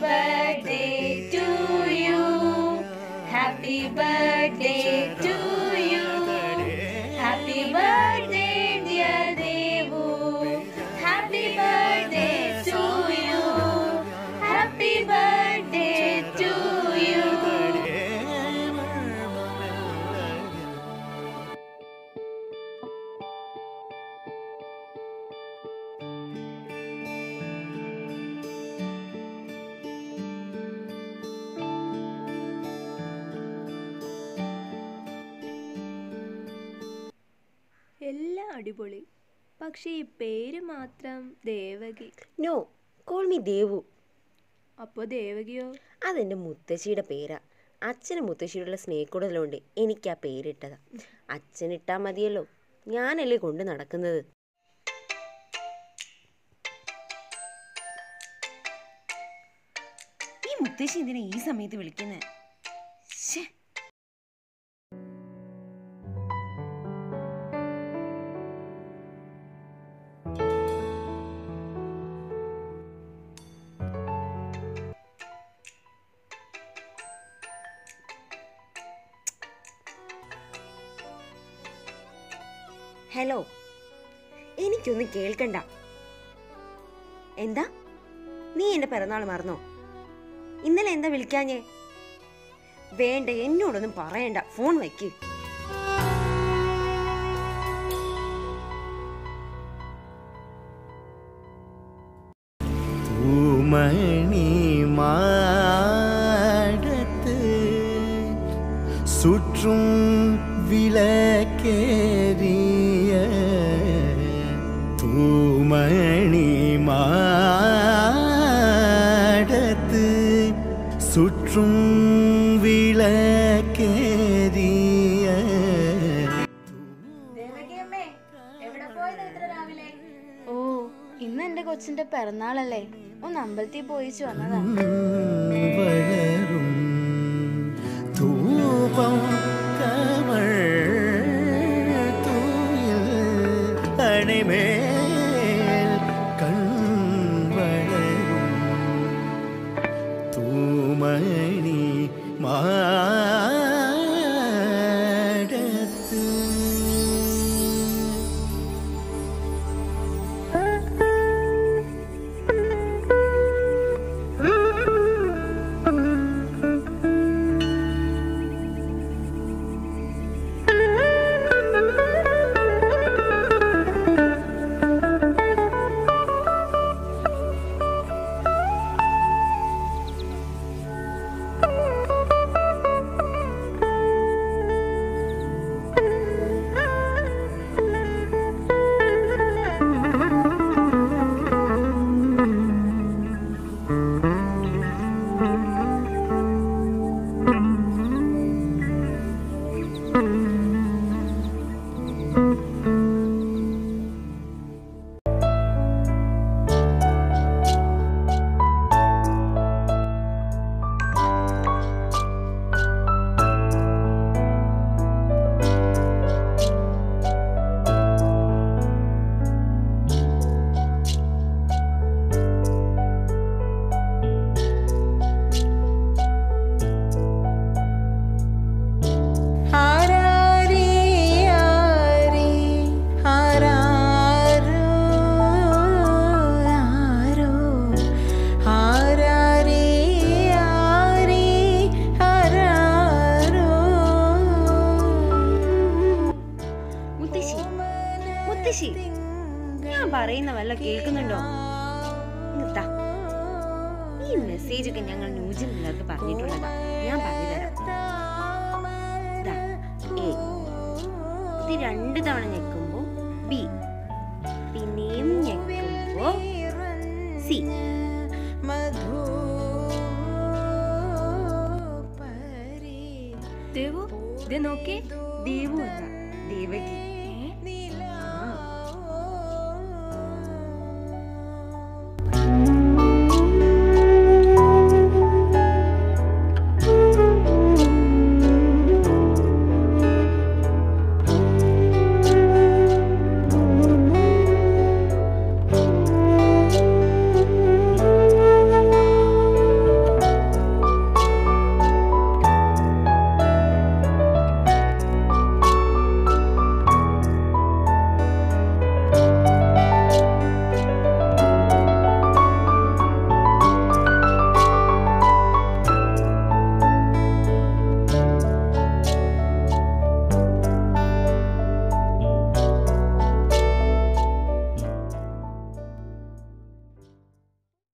Baby. അടിപൊളി. പക്ഷേ ഈ പേര് മാത്രം Devaki. No call me Devu. അപ്പോൾ ദേവകിയോ? അതെന്റെ മുത്തശ്ശിയുടെ പേരാ. അച്ഛന് മുത്തശ്ശിയോടുള്ള സ്നേഹക്കൂടുതലുണ്ട് എനിക്ക് ആ പേരിട്ടതാ അച്ഛനിട്ടാൽ മതിയല്ലോ. ഞാനല്ലേ കൊണ്ട് നടക്കുന്നത്? ഈ മുത്തശ്ശി എന്തിനാ ഈ സമയത്ത് വിളിക്കുന്നത് ഹലോ എനിക്കൊന്നും കേൾക്കണ്ട. എന്താ? നീ എന്റെ പിറന്നാൾ മറന്നോ? ഇന്നലെ എന്താ വിളിക്കാഞ്ഞേ? വേണ്ട എന്നോടൊന്നും പറയണ്ട. ഫോൺ വയ്ക്ക്. മണി മാടത്ത് സുറ്റും വിളക്കേ சுற்றும் விளக்கேறிய ഓ ഇന്ന് എന്റെ കൊച്ചിന്റെ പിറന്നാളല്ലേ ഒന്ന് അമ്പലത്തിൽ പോയിച്ചു വന്നതാ വളരും ധൂപം കമൾ തൂയിൽ അണിമേൽ ஆ മുത്തശ്ശി ഞാൻ പറയുന്ന വല്ല കേൾക്കുന്നുണ്ടോ? ഈ മെസ്സേജ് ഒക്കെ ഞങ്ങൾ ന്യൂജിലൻഡിലേക്ക് പറഞ്ഞിട്ടുള്ളതാ. ഞാൻ പറഞ്ഞു തരാം ഇത് രണ്ട് തവണ ഞെക്കുമ്പോ ബി. പിന്നെയും ഞെക്കുമ്പോ സി. ദേവു ഇത് നോക്കേ ദേവു ദേവകി.